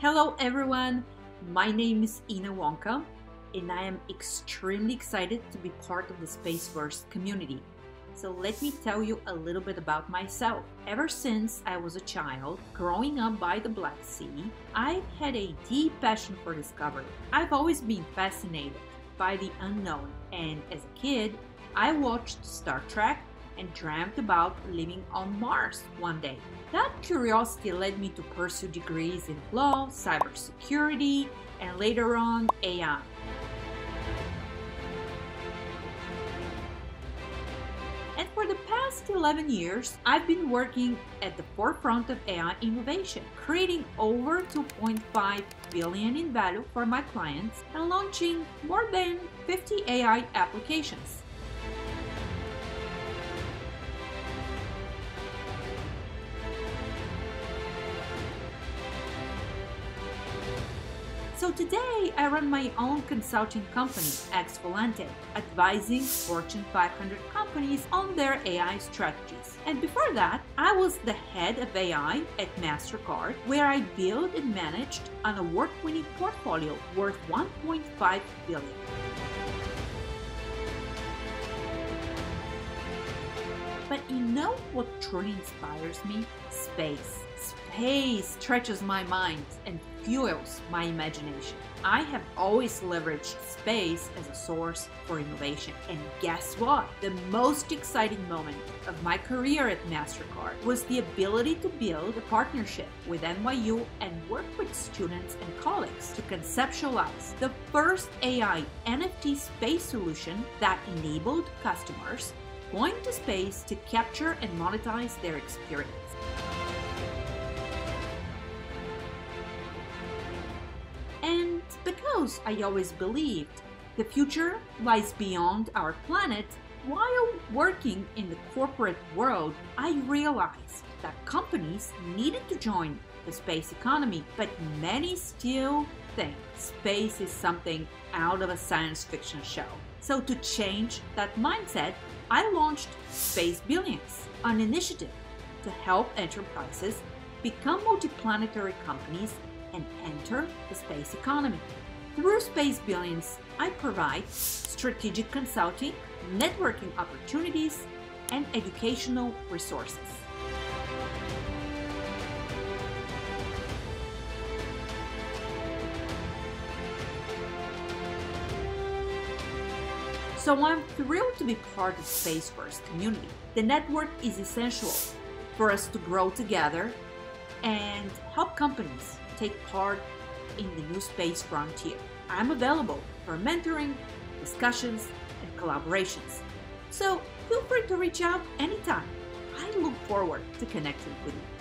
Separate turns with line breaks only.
Hello everyone, my name is Ina Wanca and I am extremely excited to be part of the SpaceVrse community. So let me tell you a little bit about myself. Ever since I was a child, growing up by the Black Sea, I've had a deep passion for discovery. I've always been fascinated by the unknown and as a kid, I watched Star Trek and dreamt about living on Mars one day. That curiosity led me to pursue degrees in law, cybersecurity, and later on AI. And for the past 11 years, I've been working at the forefront of AI innovation, creating over 2.5 billion in value for my clients and launching more than 50 AI applications. So today I run my own consulting company, Exvolante, advising Fortune 500 companies on their AI strategies. And before that, I was the head of AI at MasterCard, where I built and managed an award-winning portfolio worth 1.5 billion. But you know what truly inspires me? Space. Space stretches my mind and fuels my imagination. I have always leveraged space as a source for innovation. And guess what? The most exciting moment of my career at MasterCard was the ability to build a partnership with NYU and work with students and colleagues to conceptualize the first AI NFT space solution that enabled customers going to space to capture and monetize their experience. And because I always believed the future lies beyond our planet, while working in the corporate world, I realized that companies needed to join the space economy, but many still think space is something out of a science fiction show. So, to change that mindset, I launched Space Billions, an initiative to help enterprises become multiplanetary companies and enter the space economy. Through Space Billions, I provide strategic consulting, networking opportunities, and educational resources. So I'm thrilled to be part of SpaceVrse community. The network is essential for us to grow together and help companies take part in the new space frontier. I'm available for mentoring, discussions, and collaborations. So feel free to reach out anytime. I look forward to connecting with you.